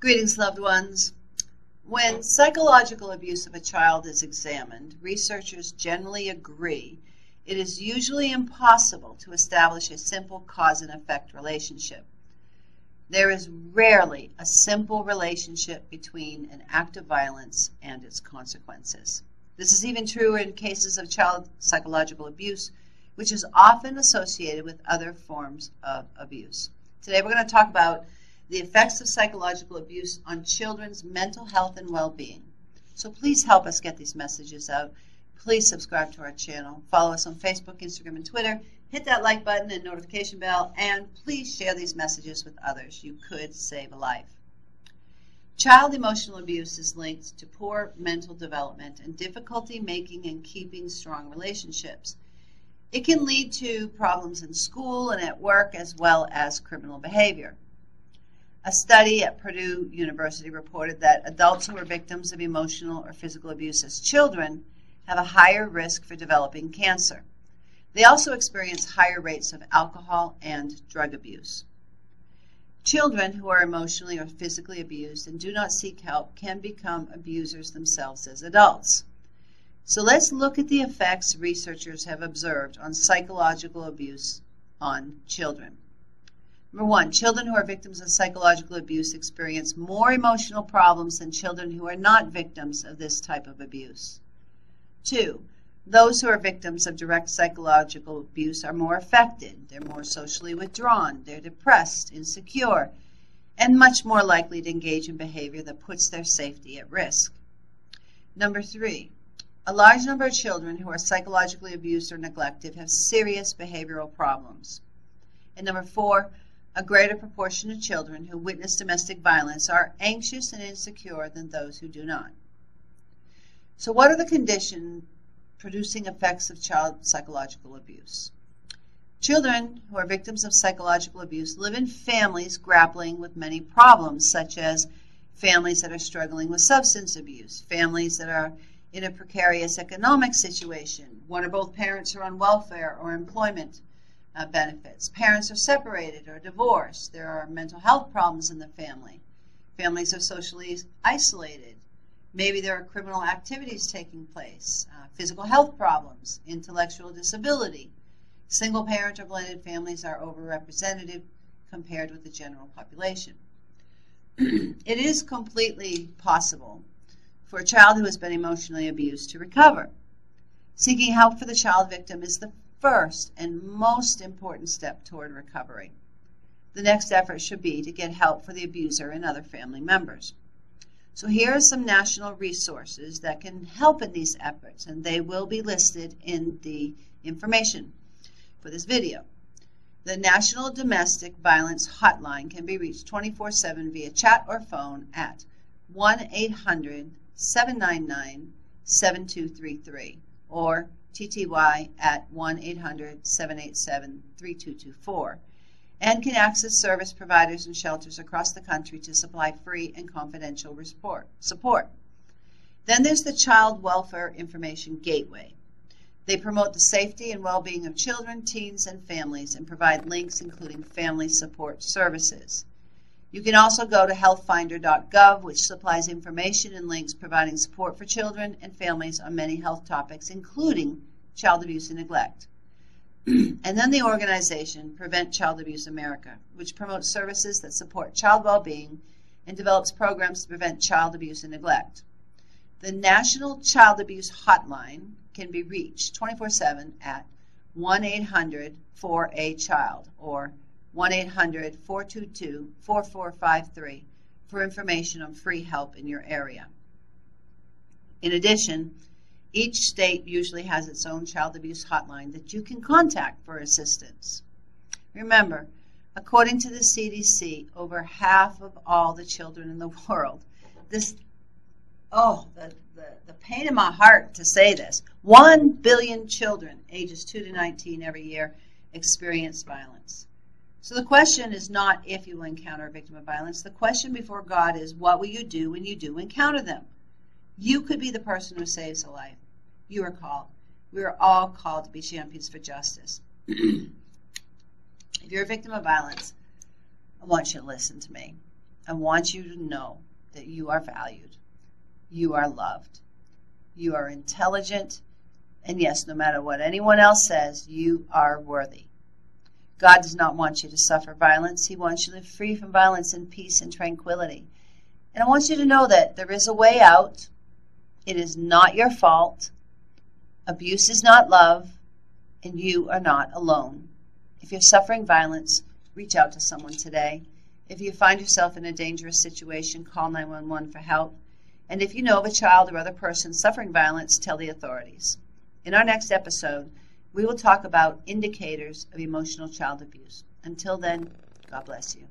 Greetings, loved ones. When psychological abuse of a child is examined, researchers generally agree it is usually impossible to establish a simple cause and effect relationship. There is rarely a simple relationship between an act of violence and its consequences. This is even true in cases of child psychological abuse, which is often associated with other forms of abuse. Today we're going to talk about the effects of psychological abuse on children's mental health and well-being. So please help us get these messages out. Please subscribe to our channel. Follow us on Facebook, Instagram, and Twitter. Hit that like button and notification bell, and please share these messages with others. You could save a life. Child emotional abuse is linked to poor mental development and difficulty making and keeping strong relationships. It can lead to problems in school and at work as well as criminal behavior. A study at Purdue University reported that adults who were victims of emotional or physical abuse as children have a higher risk for developing cancer. They also experience higher rates of alcohol and drug abuse. Children who are emotionally or physically abused and do not seek help can become abusers themselves as adults. So let's look at the effects researchers have observed on psychological abuse on children. Number one, children who are victims of psychological abuse experience more emotional problems than children who are not victims of this type of abuse. Two, those who are victims of direct psychological abuse are more affected. They're more socially withdrawn. They're depressed, insecure, and much more likely to engage in behavior that puts their safety at risk. Number three, a large number of children who are psychologically abused or neglected have serious behavioral problems. And number four, a greater proportion of children who witness domestic violence are anxious and insecure than those who do not. So, what are the conditions producing effects of child psychological abuse. Children who are victims of psychological abuse live in families grappling with many problems, such as families that are struggling with substance abuse, families that are in a precarious economic situation, one or both parents are on welfare or employment uh, benefits, parents are separated or divorced, there are mental health problems in the family, families are socially isolated, Maybe there are criminal activities taking place, uh, physical health problems, intellectual disability. Single parent or blended families are overrepresented compared with the general population. it is completely possible for a child who has been emotionally abused to recover. Seeking help for the child victim is the first and most important step toward recovery. The next effort should be to get help for the abuser and other family members. So here are some national resources that can help in these efforts, and they will be listed in the information for this video. The National Domestic Violence Hotline can be reached 24-7 via chat or phone at 1-800-799-7233 or TTY at 1-800-787-3224 and can access service providers and shelters across the country to supply free and confidential support. Then there's the Child Welfare Information Gateway. They promote the safety and well-being of children, teens, and families and provide links including family support services. You can also go to healthfinder.gov, which supplies information and links providing support for children and families on many health topics, including child abuse and neglect. and then the organization Prevent Child Abuse America, which promotes services that support child well-being and develops programs to prevent child abuse and neglect. The National Child Abuse Hotline can be reached 24-7 at 1-800-4A-CHILD or 1-800-422-4453 for information on free help in your area. In addition, each state usually has its own child abuse hotline that you can contact for assistance. Remember, according to the CDC, over half of all the children in the world, this, oh, the, the, the pain in my heart to say this, 1 billion children ages 2 to 19 every year experience violence. So the question is not if you will encounter a victim of violence. The question before God is what will you do when you do encounter them? You could be the person who saves a life. You are called. We are all called to be champions for justice. if you're a victim of violence, I want you to listen to me. I want you to know that you are valued, you are loved, you are intelligent, and yes, no matter what anyone else says, you are worthy. God does not want you to suffer violence. He wants you to live free from violence in peace and tranquility. And I want you to know that there is a way out. It is not your fault. Abuse is not love, and you are not alone. If you're suffering violence, reach out to someone today. If you find yourself in a dangerous situation, call 911 for help. And if you know of a child or other person suffering violence, tell the authorities. In our next episode, we will talk about indicators of emotional child abuse. Until then, God bless you.